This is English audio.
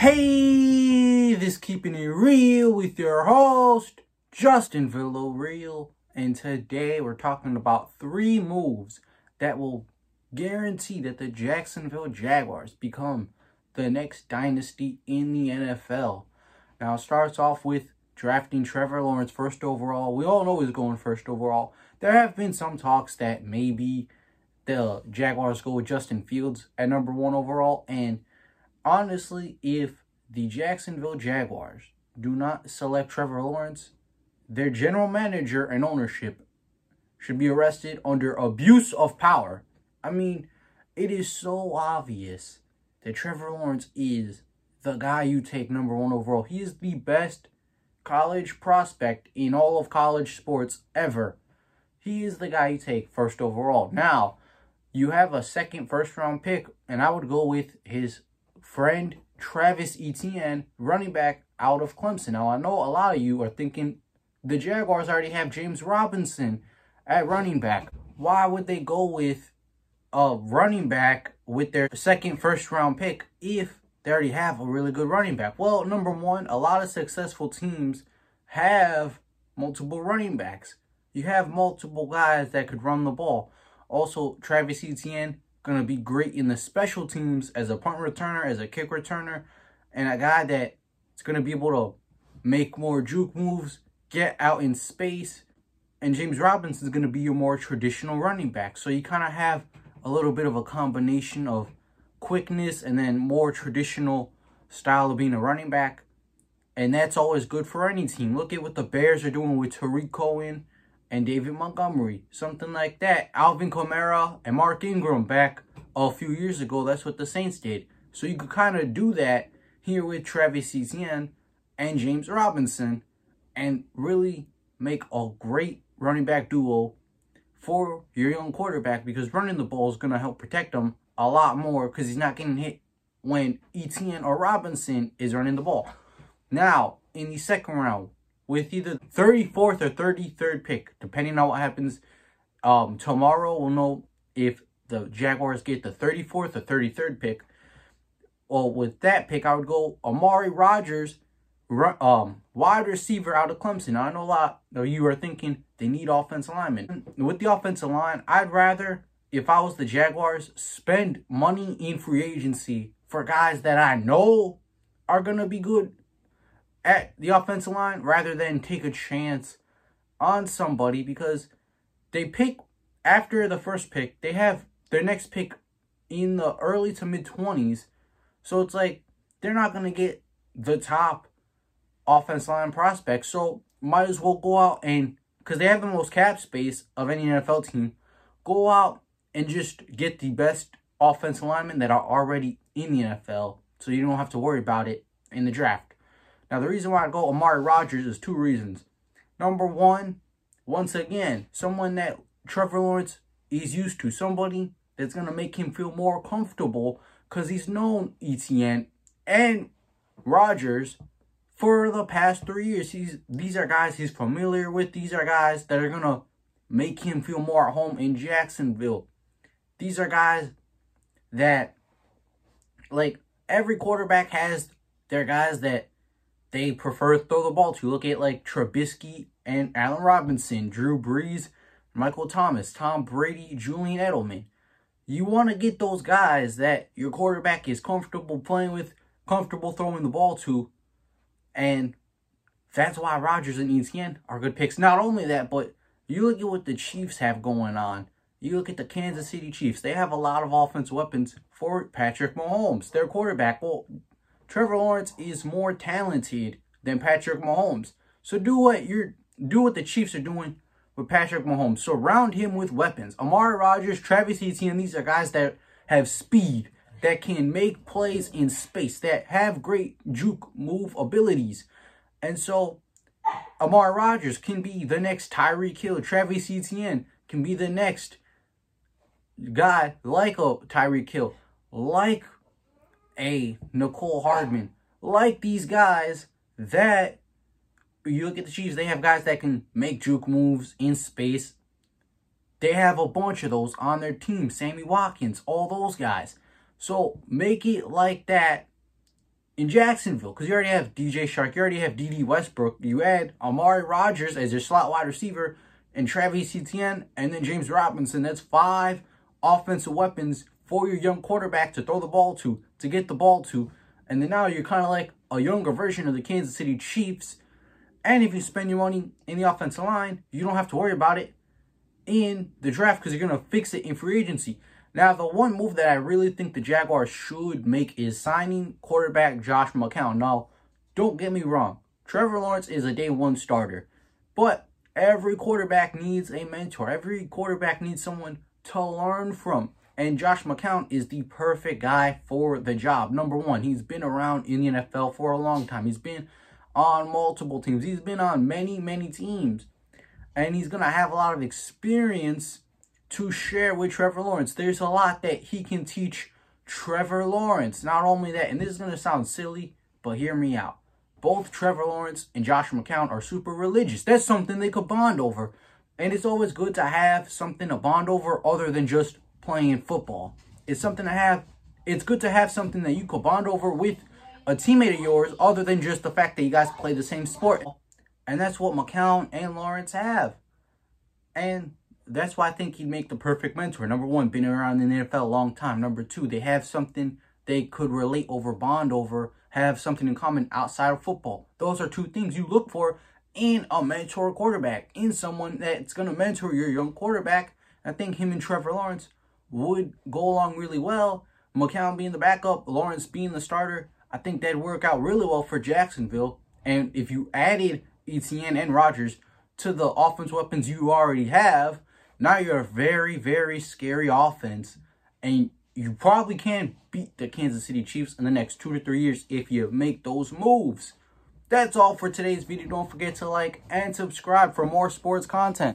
Hey, this keeping it real with your host, Justin Villarreal. And today we're talking about three moves that will guarantee that the Jacksonville Jaguars become the next dynasty in the NFL. Now, it starts off with drafting Trevor Lawrence first overall. We all know he's going first overall. There have been some talks that maybe the Jaguars go with Justin Fields at number one overall. And honestly, if the Jacksonville Jaguars do not select Trevor Lawrence, their general manager and ownership should be arrested under abuse of power. I mean, it is so obvious that Trevor Lawrence is the guy you take number one overall. He is the best college prospect in all of college sports ever. He is the guy you take first overall. Now, you have a second first round pick, and I would go with his friend Travis Etienne, running back out of Clemson. Now, I know a lot of you are thinking the Jaguars already have James Robinson at running back. Why would they go with a running back with their second first round pick if they already have a really good running back? Well, number one, a lot of successful teams have multiple running backs. You have multiple guys that could run the ball. Also, Travis Etienne going to be great in the special teams as a punt returner, as a kick returner, and a guy that is going to be able to make more juke moves, get out in space. And James Robinson is going to be your more traditional running back. So you kind of have a little bit of a combination of quickness and then more traditional style of being a running back. And that's always good for any team. Look at what the Bears are doing with Tarik Cohen and David Montgomery, something like that. Alvin Kamara and Mark Ingram back a few years ago. That's what the Saints did. So you could kind of do that here with Travis Etienne and James Robinson and really make a great running back duo for your young quarterback because running the ball is going to help protect him a lot more because he's not getting hit when Etienne or Robinson is running the ball. Now, in the second round, with either 34th or 33rd pick, depending on what happens. Um, tomorrow we'll know if the Jaguars get the 34th or 33rd pick. Well, with that pick, I would go Amari Rodgers, um, wide receiver out of Clemson. Now, I know a lot of you are thinking they need offensive linemen. With the offensive line, I'd rather, if I was the Jaguars, spend money in free agency for guys that I know are going to be good at the offensive line rather than take a chance on somebody because they pick after the first pick, they have their next pick in the early to mid 20s. So it's like they're not going to get the top offense line prospects. So might as well go out and, because they have the most cap space of any NFL team, go out and just get the best offensive linemen that are already in the NFL so you don't have to worry about it in the draft. Now, the reason why I go Amari Rodgers is two reasons. Number one, once again, someone that Trevor Lawrence is used to. Somebody that's going to make him feel more comfortable because he's known Etienne and Rodgers for the past three years. He's These are guys he's familiar with. These are guys that are going to make him feel more at home in Jacksonville. These are guys that, like, every quarterback has their guys that they prefer to throw the ball to. Look at like Trubisky and Allen Robinson, Drew Brees, Michael Thomas, Tom Brady, Julian Edelman. You want to get those guys that your quarterback is comfortable playing with, comfortable throwing the ball to, and that's why Rodgers and Etienne are good picks. Not only that, but you look at what the Chiefs have going on. You look at the Kansas City Chiefs. They have a lot of offense weapons for Patrick Mahomes, their quarterback. Well, Trevor Lawrence is more talented than Patrick Mahomes. So do what you're do what the Chiefs are doing with Patrick Mahomes. Surround him with weapons. Amari Rodgers, Travis Etienne, these are guys that have speed, that can make plays in space, that have great juke move abilities. And so Amari Rodgers can be the next Tyreek Hill. Travis Etienne can be the next guy like oh, a Tyreek Hill, like a Mecole Hardman. Like these guys that you look at the Chiefs, they have guys that can make juke moves in space. They have a bunch of those on their team. Sammy Watkins, all those guys. So make it like that in Jacksonville because you already have DJ Chark, you already have Dede Westbrook. You add Amari Rodgers as your slot wide receiver and Travis Etienne and then James Robinson. That's five offensive weapons for your young quarterback to throw the ball to, to get the ball to. And then now you're kind of like a younger version of the Kansas City Chiefs. And if you spend your money in the offensive line, you don't have to worry about it in the draft because you're going to fix it in free agency. Now, the one move that I really think the Jaguars should make is signing quarterback Josh McCown. Now, don't get me wrong. Trevor Lawrence is a day one starter. But every quarterback needs a mentor. Every quarterback needs someone to learn from. And Josh McCown is the perfect guy for the job. Number one, he's been around in the NFL for a long time. He's been on multiple teams. He's been on many, many teams. And he's going to have a lot of experience to share with Trevor Lawrence. There's a lot that he can teach Trevor Lawrence. Not only that, and this is going to sound silly, but hear me out. Both Trevor Lawrence and Josh McCown are super religious. That's something they could bond over. And it's always good to have something to bond over other than just playing football. It's something to have, it's good to have something that you could bond over with a teammate of yours other than just the fact that you guys play the same sport. And that's what McCown and Lawrence have. And that's why I think he'd make the perfect mentor. Number one, been around in the NFL a long time. Number two, they have something they could relate over, bond over, have something in common outside of football. Those are two things you look for in a mentor quarterback, in someone that's going to mentor your young quarterback. I think him and Trevor Lawrence would go along really well. McCown being the backup, Lawrence being the starter. I think that'd work out really well for Jacksonville. And if you added Etienne and Rodgers to the offense weapons you already have, now you're a very, very scary offense. And you probably can beat the Kansas City Chiefs in the next two to three years if you make those moves. That's all for today's video. Don't forget to like and subscribe for more sports content.